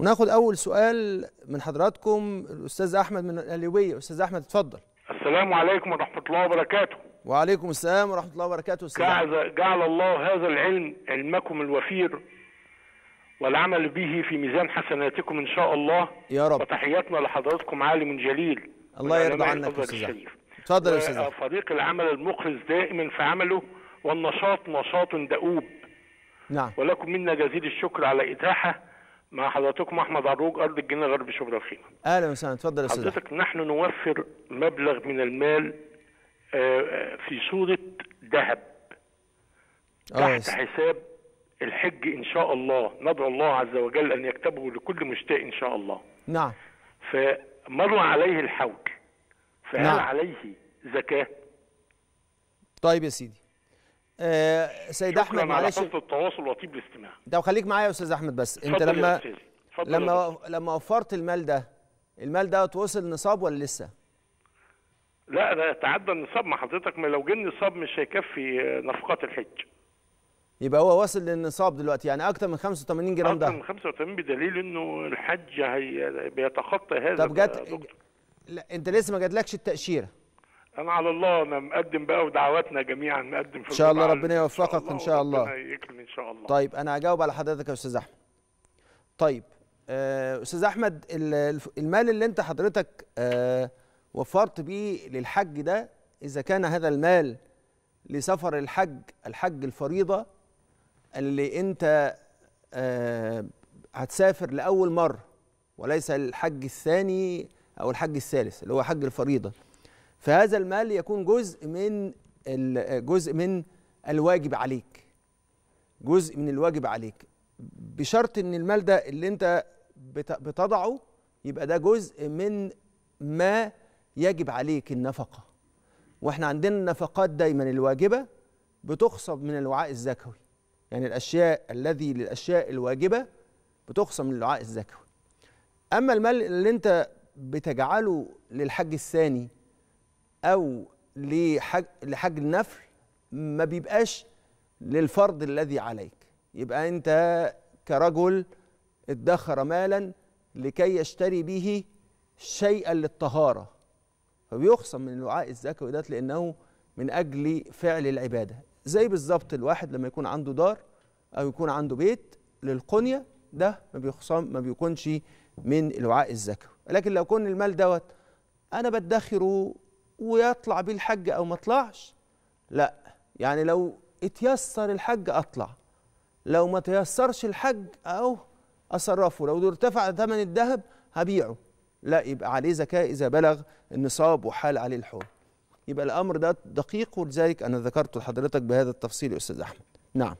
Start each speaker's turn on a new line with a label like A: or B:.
A: وناخد أول سؤال من حضراتكم الأستاذ أحمد من القليوبية. أستاذ أحمد اتفضل.
B: السلام عليكم ورحمة الله وبركاته.
A: وعليكم السلام ورحمة الله وبركاته أستاذ
B: جعل, جعل الله هذا العلم علمكم الوفير والعمل به في ميزان حسناتكم إن شاء الله.
A: يا رب.
B: وتحياتنا لحضراتكم عالم جليل.
A: الله يرضى عنك يا.
B: الشريف.
A: اتفضل يا أستاذ
B: وفريق العمل المخلص دائما في عمله والنشاط نشاط دؤوب.
A: نعم.
B: ولكم منا جزيل الشكر على إتاحة. مع حضراتكم أحمد عروج أرض الجنة غرب شبرا الخيمة
A: أهلا وسهلا. اتفضل يا أستاذ. احمد
B: حضرتك نحن نوفر مبلغ من المال آه، آه، في صورة ذهب
A: يا
B: تحت. حساب الحج إن شاء الله. ندعو الله عز وجل أن يكتبه لكل مشتاق إن شاء الله.
A: نعم.
B: فمر عليه الحول فهل
A: نعم.
B: عليه زكاة.
A: طيب يا سيدي. آه سيد أحمد
B: شكرا على
A: معلش.
B: التواصل وطيب الاستماع.
A: طب خليك معايا يا أستاذ أحمد بس.
B: أنت
A: لما لما. لما وفرت المال ده المال ده وصل نصاب ولا لسه؟
B: لا ده تعدى النصاب مع حضرتك ما لو جه النصاب مش هيكفي آه، نفقات الحج.
A: يبقى هو واصل للنصاب دلوقتي يعني أكتر من 85 جرام ده.
B: من 85 بدليل إنه الحج هي بيتخطى هذا
A: طب جت. لا أنت لسه ما جاتلكش التأشيرة.
B: أنا على الله أنا مقدم بقى ودعواتنا جميعا مقدم في
A: إن شاء الله ربنا يوفقك إن شاء الله.
B: وربنا يكرم إن شاء الله.
A: طيب أنا هجاوب على حضرتك يا أستاذ أحمد. طيب آه، أستاذ أحمد المال اللي أنت حضرتك آه، وفرت بيه للحج ده إذا كان هذا المال لسفر الحج الحج الفريضة اللي أنت آه، هتسافر لأول مرة وليس الحج الثاني أو الحج الثالث اللي هو حج الفريضة. فهذا المال يكون جزء من جزء من الواجب عليك. جزء من الواجب عليك. بشرط إن المال ده اللي أنت بت- بتضعه يبقى ده جزء من ما يجب عليك النفقة. وإحنا عندنا النفقات دايما الواجبة بتخصم من الوعاء الزكوي. يعني الأشياء الذي للأشياء الواجبة بتخصم من الوعاء الزكوي. أما المال اللي أنت بتجعله للحج الثاني أو لحج لحج النفل ما بيبقاش للفرض الذي عليك. يبقى أنت كرجل ادخر مالا لكي يشتري به شيئا للطهارة. فبيخصم من الوعاء الزكوي ده لأنه من أجل فعل العبادة. زي بالظبط الواحد لما يكون عنده دار أو يكون عنده بيت للقنية ده ما بيخصم ما بيكونش من الوعاء الزكوي. لكن لو كون المال دوت أنا بدخره ويطلع بيه الحج أو ما طلعش. لا يعني لو اتيسر الحج أطلع. لو ما تيسرش الحج اهو أصرفه. لو ارتفع ثمن الذهب هبيعه. لا يبقى عليه زكاة إذا بلغ النصاب وحال عليه الحول. يبقى الأمر ده دقيق ولذلك أنا ذكرته لحضرتك بهذا التفصيل يا أستاذ أحمد. نعم.